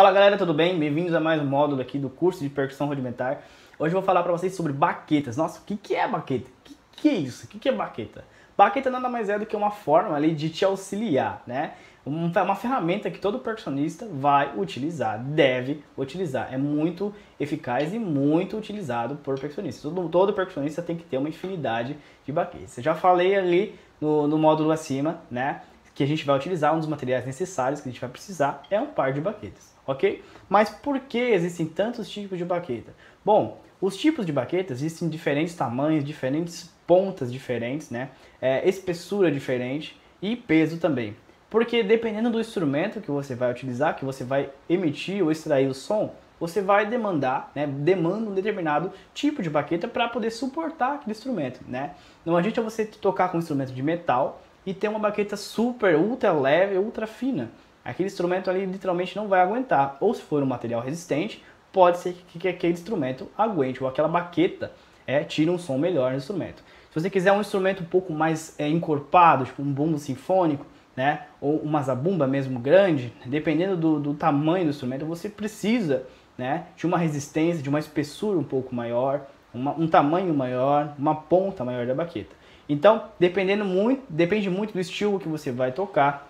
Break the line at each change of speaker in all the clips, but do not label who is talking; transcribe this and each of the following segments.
Fala galera, tudo bem? Bem-vindos a mais um módulo aqui do curso de percussão rudimentar. Hoje eu vou falar para vocês sobre baquetas. Nossa, o que, que é baqueta? O que, que é isso? O que, que é baqueta? Baqueta nada mais é do que uma forma ali de te auxiliar, né? Uma ferramenta que todo percussionista vai utilizar, deve utilizar. É muito eficaz e muito utilizado por percussionistas. Todo, todo percussionista tem que ter uma infinidade de baquetas. Eu já falei ali no, no módulo acima, né? Que a gente vai utilizar um dos materiais necessários que a gente vai precisar é um par de baquetas ok? Mas por que existem tantos tipos de baqueta? Bom, os tipos de baquetas existem em diferentes tamanhos, diferentes pontas diferentes, né? É, espessura diferente e peso também. Porque dependendo do instrumento que você vai utilizar, que você vai emitir ou extrair o som, você vai demandar, né, demanda um determinado tipo de baqueta para poder suportar aquele instrumento, né? Não adianta você tocar com um instrumento de metal e ter uma baqueta super, ultra leve, ultra fina aquele instrumento ali literalmente não vai aguentar. Ou se for um material resistente, pode ser que, que aquele instrumento aguente, ou aquela baqueta é, tire um som melhor no instrumento. Se você quiser um instrumento um pouco mais é, encorpado, tipo um bumbo sinfônico, né, ou uma zabumba mesmo grande, dependendo do, do tamanho do instrumento, você precisa né, de uma resistência, de uma espessura um pouco maior, uma, um tamanho maior, uma ponta maior da baqueta. Então, dependendo muito, depende muito do estilo que você vai tocar,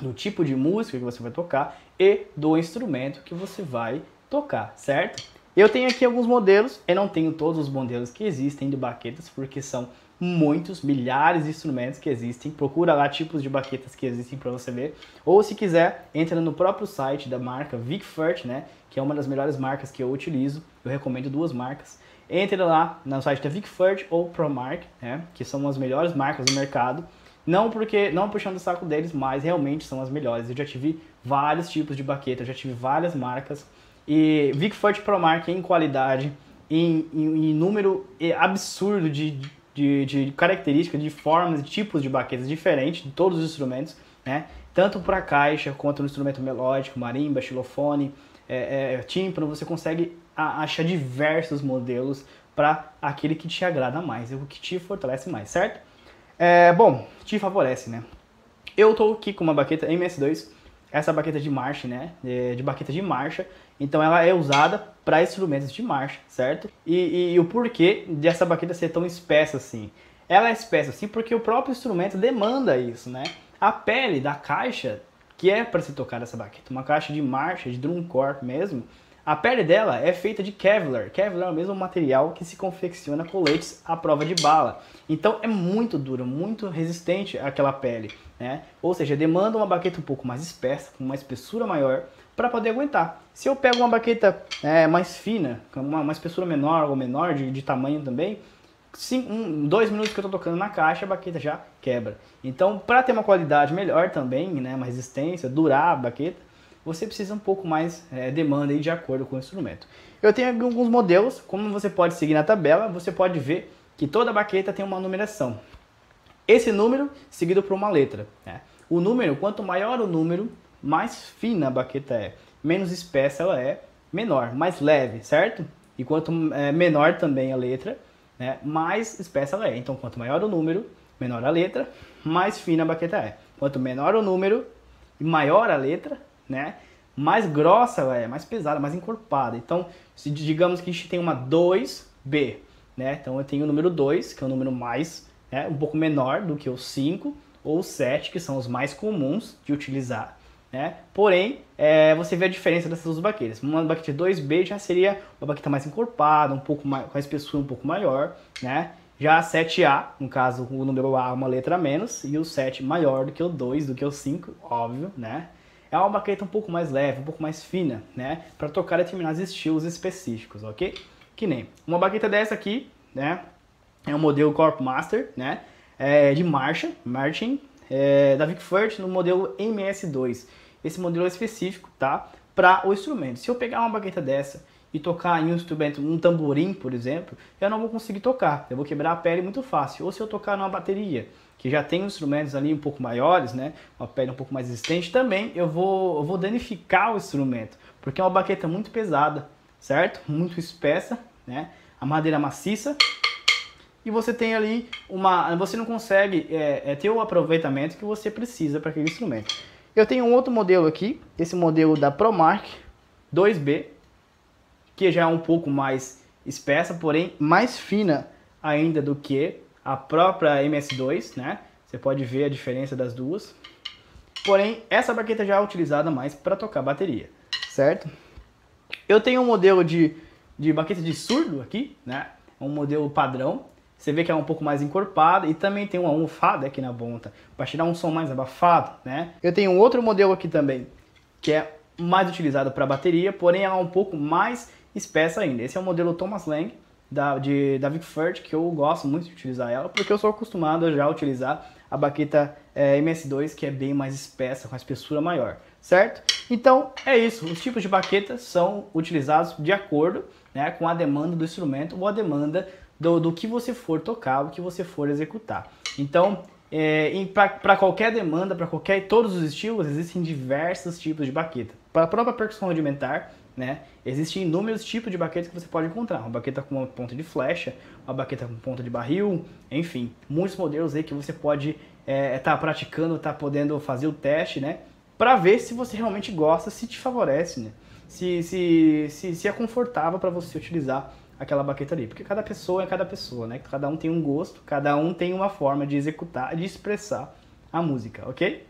do tipo de música que você vai tocar e do instrumento que você vai tocar, certo? Eu tenho aqui alguns modelos, eu não tenho todos os modelos que existem de baquetas, porque são muitos, milhares de instrumentos que existem. Procura lá tipos de baquetas que existem para você ver. Ou se quiser, entra no próprio site da marca Vicfurt, né, que é uma das melhores marcas que eu utilizo. Eu recomendo duas marcas. Entre lá no site da Vicfurt ou ProMark, né, que são as melhores marcas do mercado. Não porque não puxando o saco deles, mas realmente são as melhores. Eu já tive vários tipos de baqueta, já tive várias marcas. E Vicfort Promark em qualidade, em, em, em número absurdo de, de, de características, de formas, de tipos de baquetas diferentes de todos os instrumentos, né? Tanto para caixa quanto no instrumento melódico, marimba, xilofone, é, é, tímpano, você consegue achar diversos modelos para aquele que te agrada mais, o que te fortalece mais, certo? É, bom, te favorece, né? Eu tô aqui com uma baqueta MS2, essa baqueta de marcha, né? É, de baqueta de marcha, então ela é usada para instrumentos de marcha, certo? E, e, e, o porquê dessa baqueta ser tão espessa assim? Ela é espessa assim porque o próprio instrumento demanda isso, né? A pele da caixa que é para se tocar essa baqueta, uma caixa de marcha, de drum corps mesmo, a pele dela é feita de Kevlar. Kevlar é o mesmo material que se confecciona coletes à prova de bala. Então é muito dura, muito resistente àquela pele. Né? Ou seja, demanda uma baqueta um pouco mais espessa, com uma espessura maior, para poder aguentar. Se eu pego uma baqueta é, mais fina, com uma, uma, espessura menor ou menor de, de tamanho também, cinco, um, dois minutos que eu estou tocando na caixa, a baqueta já quebra. Então, para ter uma qualidade melhor também, né, uma resistência, durar a baqueta, você precisa um pouco mais é, demanda aí de acordo com o instrumento. Eu tenho alguns modelos, como você pode seguir na tabela, você pode ver que toda baqueta tem uma numeração. Esse número seguido por uma letra. Né? O número, quanto maior o número, mais fina a baqueta é, menos espessa ela é, menor, mais leve, certo? E quanto é, menor também a letra, né, mais espessa ela é. Então, quanto maior o número, menor a letra, mais fina a baqueta é. Quanto menor o número e maior a letra, né? Mais grossa ela é, mais pesada, mais encorpada. Então, se digamos que a gente tem uma 2B, né? Então eu tenho o número 2, que é o número mais, né, um pouco menor do que o 5 ou o 7, que são os mais comuns de utilizar. Né? Porém, é, você vê a diferença dessas duas baquetas. Uma baqueta 2B já seria uma baqueta mais encorpada, um pouco mais, com a espessura um pouco maior, né? Já a 7A, no caso, o número A é uma letra a menos, e o 7 maior do que o 2, do que o 5, óbvio, né? É uma baqueta um pouco mais leve, um pouco mais fina, né? Para tocar determinados estilos específicos, ok? Que nem uma baqueta dessa aqui, né? É um modelo Corp Master, né? É de marcha, marching, é, da Vicfurt no modelo MS2. Esse modelo é específico, tá? Para o instrumento. Se eu pegar uma baqueta dessa e tocar em um instrumento, um tamborim, por exemplo, eu não vou conseguir tocar. Eu vou quebrar a pele muito fácil. Ou se eu tocar numa bateria, que já tem instrumentos ali um pouco maiores, né, uma pele um pouco mais resistente, também eu vou, eu vou danificar o instrumento, porque é uma baqueta muito pesada, certo? Muito espessa, né? A madeira maciça e você tem ali uma, você não consegue é, é, ter o aproveitamento que você precisa para aquele instrumento. Eu tenho um outro modelo aqui, esse modelo da ProMark, 2B, que já é um pouco mais espessa, porém mais fina ainda do que a própria MS2, né? Você pode ver a diferença das duas. Porém, essa baqueta já é utilizada mais para tocar bateria, certo? Eu tenho um modelo de, de baqueta de surdo aqui, né? Um modelo padrão. Você vê que é um pouco mais encorpada e também tem uma almofada aqui na ponta para tirar um som mais abafado, né? Eu tenho outro modelo aqui também que é mais utilizado para bateria, porém ela é um pouco mais espessa ainda. Esse é o modelo Thomas Lang da, de, da Vic Firth, que eu gosto muito de utilizar ela, porque eu sou acostumado a já utilizar a baqueta é, MS2, que é bem mais espessa, com a espessura maior, certo? Então, é isso. Os tipos de baquetas são utilizados de acordo né, com a demanda do instrumento ou a demanda do, do que você for tocar, o que você for executar. Então, é, para qualquer demanda, para qualquer todos os estilos, existem diversos tipos de baqueta. Para a própria percussão rudimentar, né? Existem inúmeros tipos de baquetas que você pode encontrar. Uma baqueta com uma ponta de flecha, uma baqueta com ponta de barril, enfim, muitos modelos aí que você pode estar é, tá praticando, tá podendo fazer o teste, né? Para ver se você realmente gosta, se te favorece, né? Se, se, se, se é confortável para você utilizar aquela baqueta ali. Porque cada pessoa é cada pessoa, né? Cada um tem um gosto, cada um tem uma forma de executar, de expressar a música, ok?